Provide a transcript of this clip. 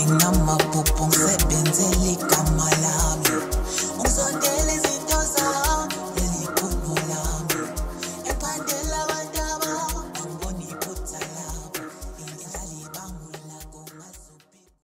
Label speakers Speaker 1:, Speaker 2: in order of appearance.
Speaker 1: mina maphupho ngisebenzele